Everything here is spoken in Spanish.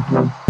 Gracias.